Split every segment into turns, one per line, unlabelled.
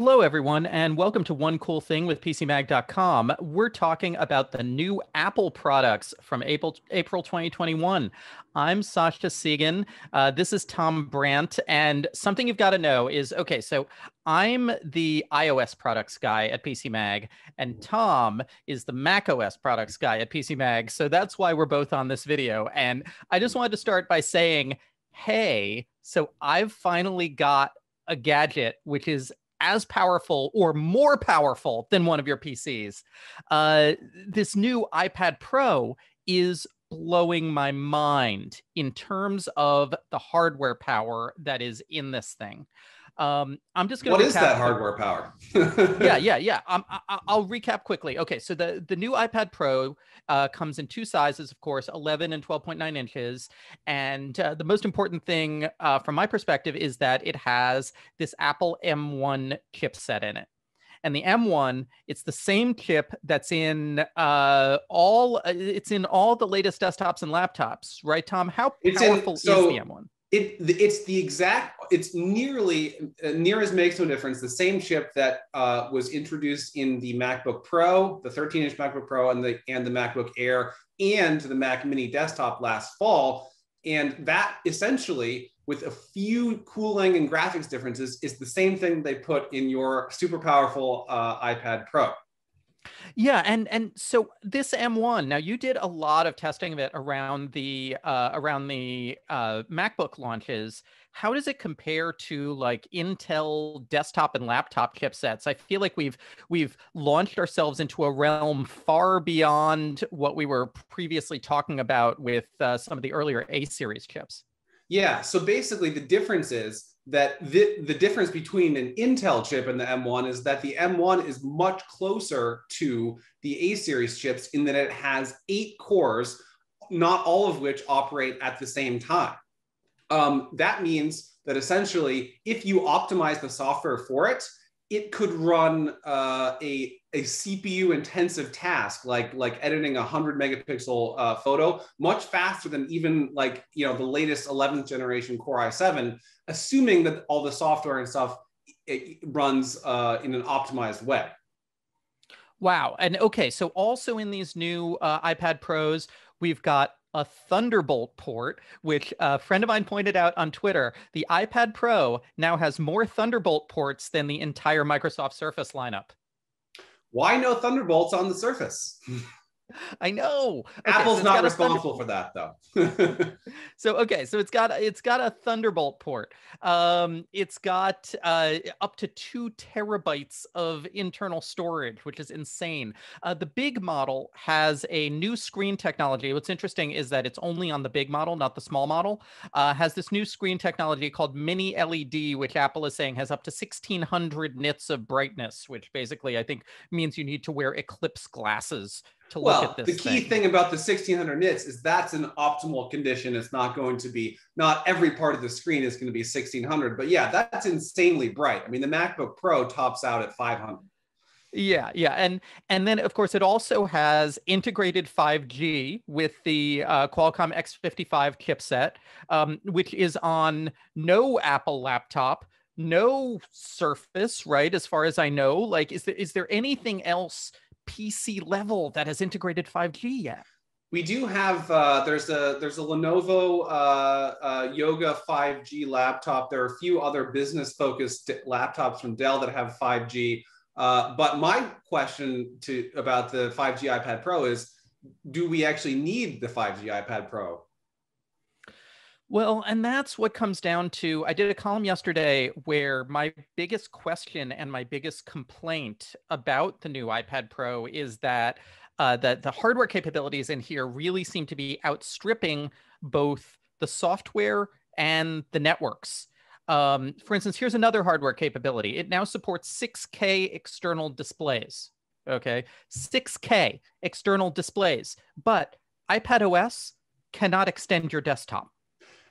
Hello, everyone, and welcome to One Cool Thing with PCMag.com. We're talking about the new Apple products from April, April 2021. I'm Sascha Segan. Uh, this is Tom Brant. And something you've got to know is okay, so I'm the iOS products guy at PCMag, and Tom is the macOS products guy at PCMag. So that's why we're both on this video. And I just wanted to start by saying, hey, so I've finally got a gadget which is as powerful or more powerful than one of your PCs. Uh, this new iPad Pro is blowing my mind in terms of the hardware power that is in this thing. Um, I'm just going
to. What is that hardware power?
yeah, yeah, yeah. Um, I, will recap quickly. Okay, so the the new iPad Pro uh, comes in two sizes, of course, 11 and 12.9 inches. And uh, the most important thing, uh, from my perspective, is that it has this Apple M1 chipset in it and the M1, it's the same chip that's in uh, all. Uh, it's in all the latest desktops and laptops, right, Tom? How powerful in, so, is the M1?
It it's the exact it's nearly uh, near as makes no difference the same chip that uh, was introduced in the macbook pro the 13 inch macbook pro and the and the macbook air and the mac mini desktop last fall. And that essentially with a few cooling and graphics differences is the same thing they put in your super powerful uh, ipad pro
yeah, and and so this M1. Now you did a lot of testing of it around the uh, around the uh, MacBook launches. How does it compare to like Intel desktop and laptop chipsets? I feel like we've we've launched ourselves into a realm far beyond what we were previously talking about with uh, some of the earlier A series chips.
Yeah. So basically, the difference is that the, the difference between an Intel chip and the M1 is that the M1 is much closer to the A series chips in that it has eight cores, not all of which operate at the same time. Um, that means that essentially, if you optimize the software for it, it could run uh, a, a CPU intensive task like like editing a 100 megapixel uh, photo much faster than even like you know the latest 11th generation core i7 assuming that all the software and stuff runs uh, in an optimized way.
Wow. And okay so also in these new uh, ipad pros we've got a Thunderbolt port, which a friend of mine pointed out on Twitter. The iPad Pro now has more Thunderbolt ports than the entire Microsoft Surface lineup.
Why no Thunderbolts on the Surface?
I know.
Okay, Apple's so not responsible for that though.
so okay, so it's got it's got a Thunderbolt port. Um, it's got uh, up to two terabytes of internal storage, which is insane. Uh, the big model has a new screen technology. What's interesting is that it's only on the big model, not the small model. Uh, has this new screen technology called Mini LED, which Apple is saying has up to 1600 nits of brightness, which basically I think means you need to wear eclipse glasses to well, look at
this. The key
thing.
thing about the 1600 nits is that's an optimal condition. It's not going to be, not every part of the screen is going to be 1600, but yeah, that's insanely bright. I mean, the MacBook Pro tops out at 500.
Yeah, yeah, and and then of course it also has integrated 5G with the uh, Qualcomm X55 chipset, um, which is on no Apple laptop, no Surface, right? As far as I know, like, is there is there anything else PC level that has integrated 5G yet.
We do have uh, there's a there's a Lenovo uh, uh, Yoga 5G laptop. There are a few other business focused laptops from Dell that have 5G. Uh, but my question to about the 5G iPad Pro is, do we actually need the 5G iPad Pro?
Well, and that's what comes down to. I did a column yesterday where my biggest question and my biggest complaint about the new iPad Pro is that uh, that the hardware capabilities in here really seem to be outstripping both the software and the networks. Um, for instance, here's another hardware capability. It now supports 6K external displays. Okay, 6K external displays, but iPad OS cannot extend your desktop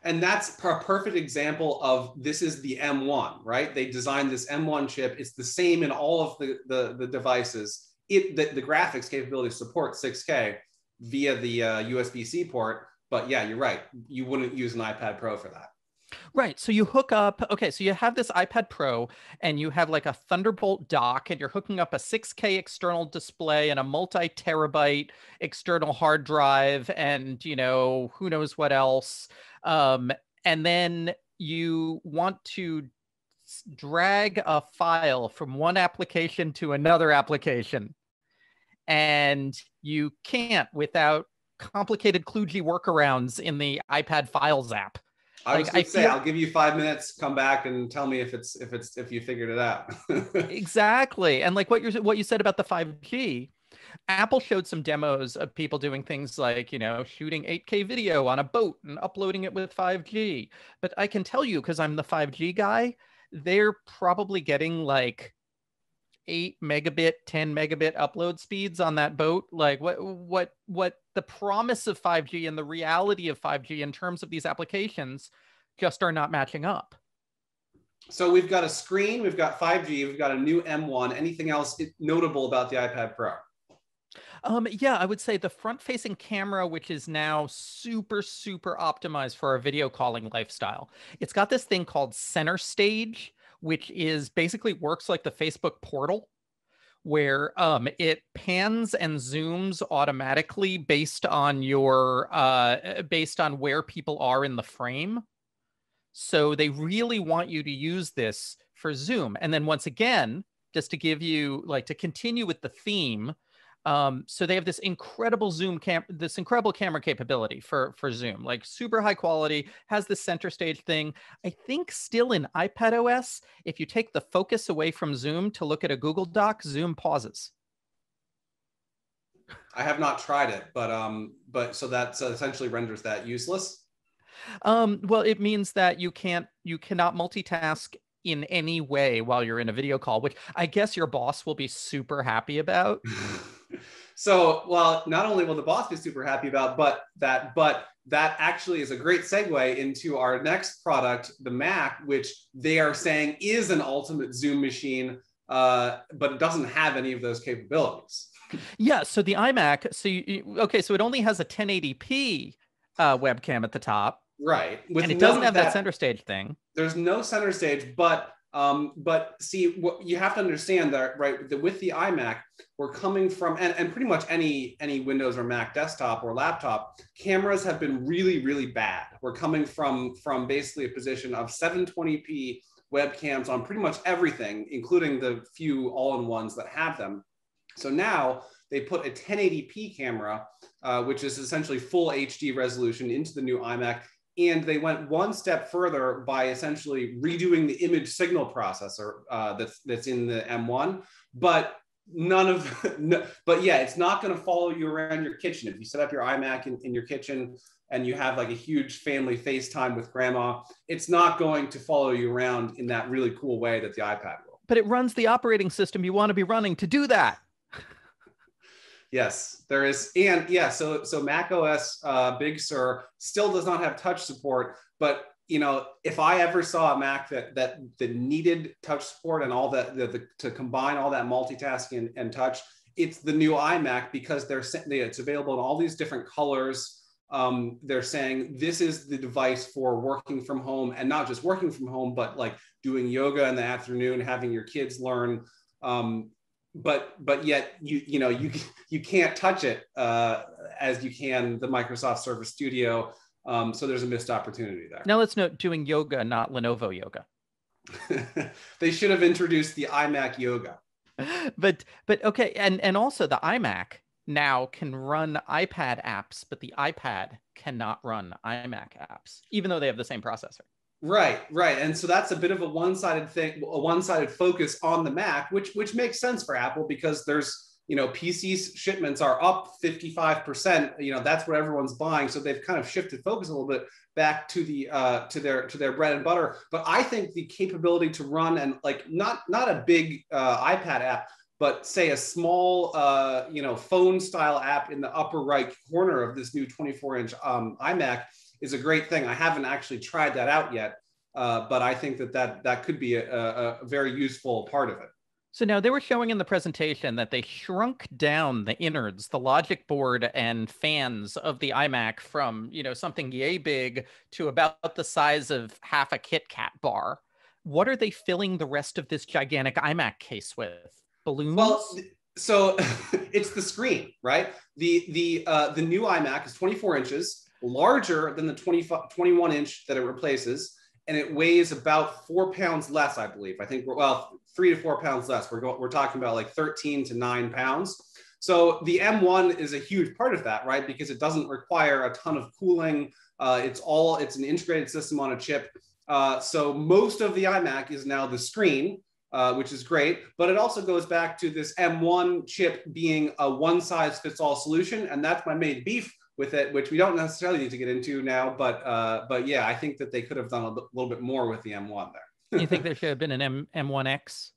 and that's a perfect example of this is the M1, right? They designed this M1 chip. It's the same in all of the, the, the devices. It the, the, graphics capability support 6K via the uh, USB-C port. But yeah, you're right. You wouldn't use an iPad Pro for that.
Right. So you hook up, okay, so you have this iPad Pro and you have like a Thunderbolt dock and you're hooking up a 6K external display and a multi terabyte external hard drive and, you know, who knows what else. Um, and then you want to drag a file from one application to another application. And you can't without complicated kludgy workarounds in the iPad Files app.
I was gonna say, feel... I'll give you five minutes. Come back and tell me if it's if it's if you figured it out.
exactly, and like what you what you said about the five G, Apple showed some demos of people doing things like you know shooting 8K video on a boat and uploading it with 5G. But I can tell you because I'm the 5G guy, they're probably getting like 8 megabit 10 megabit upload speeds on that boat like what what what the promise of 5g and the reality of 5g in terms of these applications just are not matching up.
So we've got a screen we've got 5g we've got a new m1 anything else notable about the ipad pro?
Um, yeah, I would say the front facing camera, which is now super, super optimized for our video calling lifestyle. It's got this thing called center stage, which is basically works like the Facebook portal where um, it pans and zooms automatically based on your uh, based on where people are in the frame. So they really want you to use this for zoom. And then once again, just to give you like to continue with the theme, um, so they have this incredible zoom cam, this incredible camera capability for for zoom, like super high quality. Has the center stage thing. I think still in iPad OS, if you take the focus away from zoom to look at a Google Doc, zoom pauses.
I have not tried it, but um, but so that essentially renders that useless.
Um, well, it means that you can't, you cannot multitask in any way while you're in a video call, which I guess your boss will be super happy about.
so, well, not only will the boss be super happy about, but that, but that actually is a great segue into our next product, the Mac, which they are saying is an ultimate Zoom machine, uh, but it doesn't have any of those capabilities.
Yeah. So the iMac, so you, okay, so it only has a 1080p uh, webcam at the top.
Right.
With and it doesn't have that, that center stage thing.
There's no center stage, but um, but see, what you have to understand that right that with the iMac, we're coming from and, and pretty much any any Windows or Mac desktop or laptop, cameras have been really, really bad. We're coming from from basically a position of 720p webcams on pretty much everything, including the few all-in-ones that have them. So now they put a 1080p camera, uh, which is essentially full HD resolution into the new iMac and they went one step further by essentially redoing the image signal processor uh, that's that's in the M1, but none of no, but yeah it's not going to follow you around your kitchen. If you set up your imac in, in your kitchen and you have like a huge family facetime with grandma it's not going to follow you around in that really cool way that the ipad will.
But it runs the operating system you want to be running to do that
Yes, there is, and yeah, so so Mac OS uh, Big Sur still does not have touch support, but you know, if I ever saw a Mac that that that needed touch support and all that the, the, to combine all that multitasking and, and, touch, it's the new iMac because they're it's available in all these different colors. Um, they're saying this is the device for working from home and not just working from home, but like doing yoga in the afternoon, having your kids learn um, but but yet you you know you you can't touch it uh, as you can the Microsoft Surface Studio. Um, so there's a missed opportunity there.
Now let's note doing yoga, not Lenovo yoga.
they should have introduced the iMac yoga.
But but okay, and and also the iMac now can run iPad apps, but the iPad cannot run iMac apps, even though they have the same processor.
Right, right. And so that's a bit of a one-sided thing, a one-sided focus on the Mac, which which makes sense for Apple because there's you know PC shipments are up 55%. You know that's what everyone's buying, so they've kind of shifted focus a little bit back to the uh, to their to their bread and butter. But I think the capability to run and like not not a big uh, iPad app, but say a small uh, you know phone style app in the upper right corner of this new 24 inch um, iMac is a great thing. I haven't actually tried that out yet, uh, but I think that that that could be a, a, a very useful part of it.
So now they were showing in the presentation that they shrunk down the innards, the logic board and fans of the iMac from, you know, something yay big to about the size of half a Kit Kat bar. What are they filling the rest of this gigantic iMac case with? Balloons?
Well, so it's the screen, right? The the uh, the new iMac is 24 inches, larger than the 20, 21 inch that it replaces, and it weighs about four pounds less, I believe. I think well, three to four pounds less. We're we're talking about like 13 to nine pounds. So the M1 is a huge part of that, right? Because it doesn't require a ton of cooling. Uh, it's all it's an integrated system on a chip. Uh, so most of the iMac is now the screen, uh, which is great. But it also goes back to this M1 chip being a one size fits all solution. And that's my main beef with it, which we don't necessarily need to get into now. But uh, but yeah, I think that they could have done a little bit more with the M1 there.
you think there should have been an M M1X?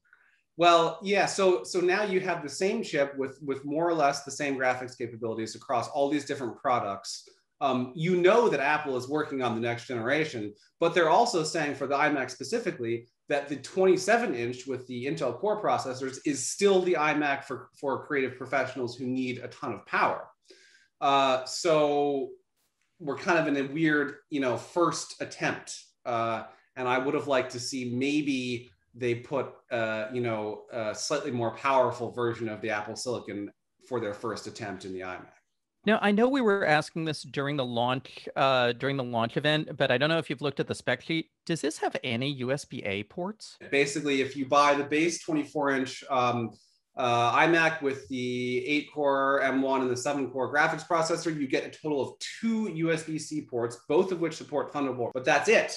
Well, yeah. So so now you have the same chip with with more or less the same graphics capabilities across all these different products. Um, you know that Apple is working on the next generation, but they're also saying for the iMac specifically that the 27 inch with the Intel Core processors is still the iMac for, for creative professionals who need a ton of power. Uh, so we're kind of in a weird, you know, first attempt. Uh, and I would have liked to see maybe they put, uh, you know, a slightly more powerful version of the Apple Silicon for their first attempt in the iMac.
Now, I know we were asking this during the launch uh, during the launch event, but I don't know if you've looked at the spec sheet. Does this have any USB-A ports?
Basically, if you buy the base 24-inch um, uh, iMac with the 8-core M1 and the 7-core graphics processor, you get a total of two USB-C ports, both of which support Thunderbolt. But that's it.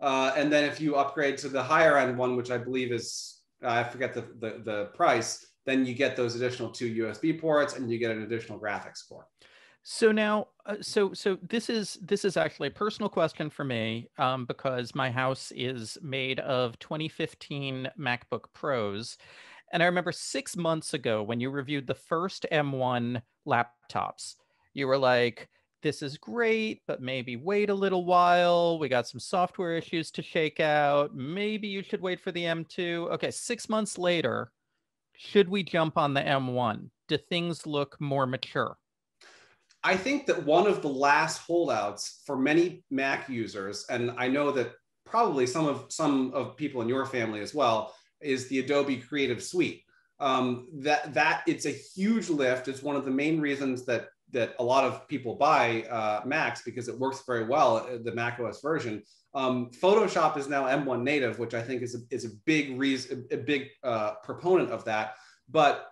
Uh, and then if you upgrade to the higher end one, which I believe is I forget the, the, the price, then you get those additional two USB ports and you get an additional graphics core.
So now, uh, so so this is this is actually a personal question for me um, because my house is made of 2015 MacBook Pros, and I remember six months ago when you reviewed the first M1 laptops, you were like, "This is great, but maybe wait a little while. We got some software issues to shake out. Maybe you should wait for the M2." Okay, six months later, should we jump on the M1? Do things look more mature?
I think that one of the last holdouts for many Mac users, and I know that probably some of some of people in your family as well, is the Adobe Creative Suite. Um, that that it's a huge lift. It's one of the main reasons that that a lot of people buy uh, Macs because it works very well, uh, the Mac OS version. Um, Photoshop is now M1 native, which I think is a, is a big reason, a big uh, proponent of that. But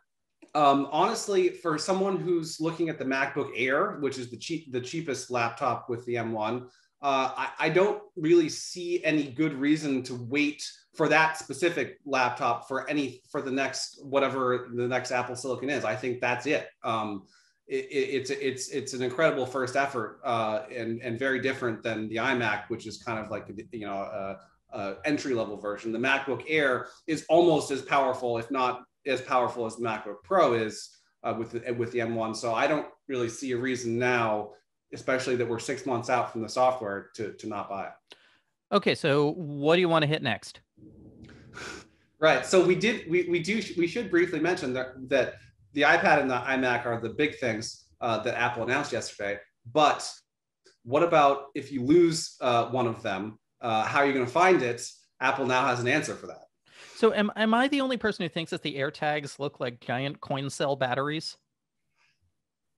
um, honestly, for someone who's looking at the MacBook Air, which is the cheap, the cheapest laptop with the M1, uh, I, I, don't really see any good reason to wait for that specific laptop for any for the next whatever the next Apple Silicon is. I think that's it. Um, it, it it's it's it's an incredible first effort uh, and and very different than the iMac, which is kind of like you know a, a entry level version. The MacBook Air is almost as powerful, if not as powerful as the MacBook Pro is uh, with the, with the M1. So I don't really see a reason now, especially that we're six months out from the software, to to not buy it.
Okay, so what do you want to hit next?
Right. So we did we we do we should briefly mention that that the iPad and the iMac are the big things uh, that Apple announced yesterday. But what about if you lose uh, one of them? Uh, how are you going to find it? Apple now has an answer for that.
So am am I the only person who thinks that the AirTags look like giant coin cell batteries?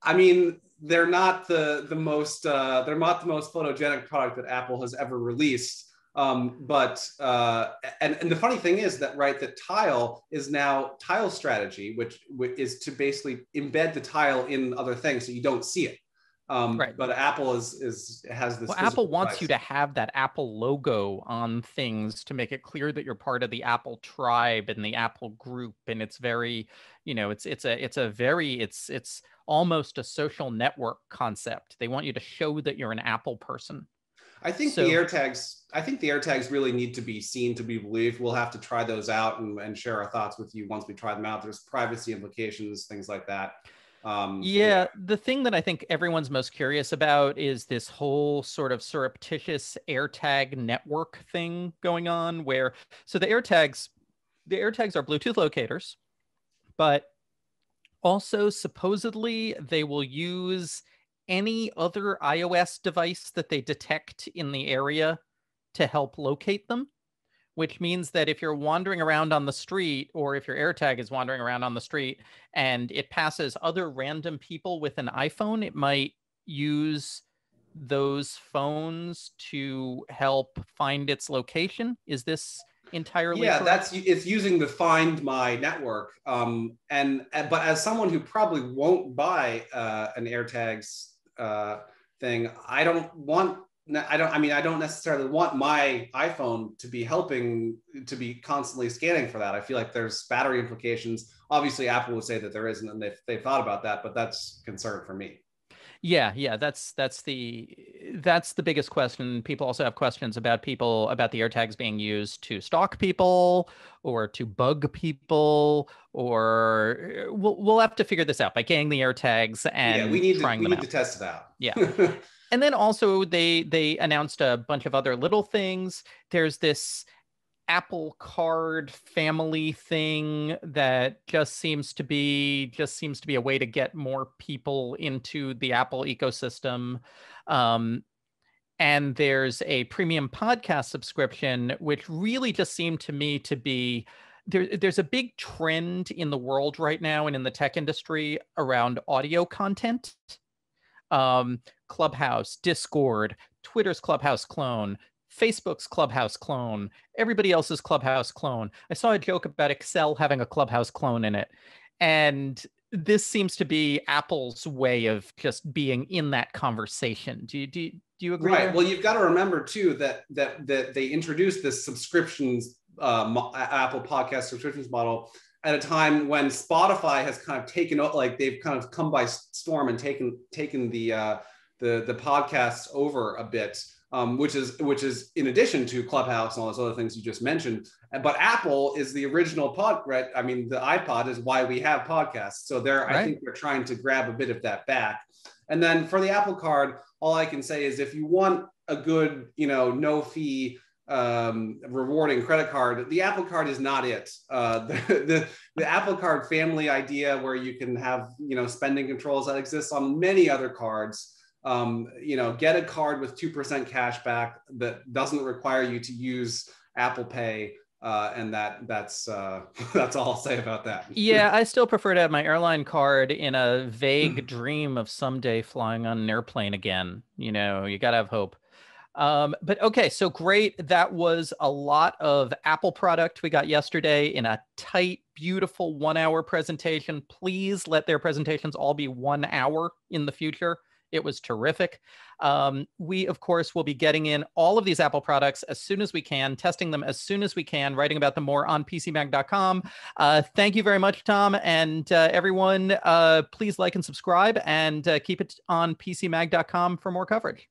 I mean, they're not the the most uh, they're not the most photogenic product that Apple has ever released. Um, but uh, and, and the funny thing is that right that tile is now tile strategy, which, which is to basically embed the tile in other things so you don't see it. Um, right. But Apple is is has this.
Well, Apple wants device. you to have that Apple logo on things to make it clear that you're part of the Apple tribe and the Apple group, and it's very, you know, it's it's a it's a very it's it's almost a social network concept. They want you to show that you're an Apple person.
I think so, the AirTags. I think the AirTags really need to be seen to be believed. We'll have to try those out and, and share our thoughts with you once we try them out. There's privacy implications, things like that.
Um, yeah, yeah, the thing that I think everyone's most curious about is this whole sort of surreptitious AirTag network thing going on, where so the AirTags the AirTags are Bluetooth locators, but also supposedly they will use any other iOS device that they detect in the area to help locate them, which means that if you're wandering around on the street or if your AirTag is wandering around on the street and it passes other random people with an iPhone, it might use those phones to help find its location. Is this entirely
yeah
correct?
that's it's using the find my network um and but as someone who probably won't buy uh an airtags uh thing i don't want I don't. I mean, I don't necessarily want my iPhone to be helping to be constantly scanning for that. I feel like there's battery implications. Obviously, Apple would say that there isn't, and they've, they've thought about that, but that's concern for me.
Yeah, yeah, that's that's the that's the biggest question. People also have questions about people about the AirTags being used to stalk people or to bug people, or uh, we'll we'll have to figure this out by getting the AirTags and
yeah, we need
trying
to, we need
out.
to test it out.
Yeah. and then also they they announced a bunch of other little things. There's this Apple Card family thing that just seems to be just seems to be a way to get more people into the Apple ecosystem. Um, and there's a premium podcast subscription, which really just seemed to me to be there, there's a big trend in the world right now and in the tech industry around audio content. Um, Clubhouse, Discord, Twitter's Clubhouse clone, Facebook's Clubhouse clone, everybody else's Clubhouse clone. I saw a joke about Excel having a Clubhouse clone in it. And this seems to be Apple's way of just being in that conversation. Do you do you, do you agree?
Right. Well, you've got to remember too that that that they introduced this subscriptions uh, Apple Podcast subscriptions model at a time when Spotify has kind of taken like they've kind of come by storm and taken taken the uh, the the podcasts over a bit. Um, which is which is in addition to Clubhouse and all those other things you just mentioned. But Apple is the original pod. Right? I mean, the iPod is why we have podcasts. So they're I think they're trying to grab a bit of that back. And then for the Apple Card, all I can say is if you want a good, you know, no fee um, rewarding credit card, the Apple Card is not it. Uh, the, the the Apple Card family idea, where you can have, you know, spending controls that exists on many other cards. Um, you know, get a card with two percent cash back that doesn't require you to use Apple Pay. Uh, and that that's uh, that's all I'll say about that.
yeah, I still prefer to have my airline card in a vague dream of someday flying on an airplane again. You know, you got to have hope. Um, but okay, so great. That was a lot of Apple product we got yesterday in a tight, beautiful one hour presentation. Please let their presentations all be one hour in the future. It was terrific. Um, we, of course, will be getting in all of these Apple products as soon as we can, testing them as soon as we can, writing about them more on PCMag.com. Uh, thank you very much, Tom. And uh, everyone, uh, please like and subscribe and uh, keep it on PCMag.com for more coverage.